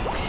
Okay.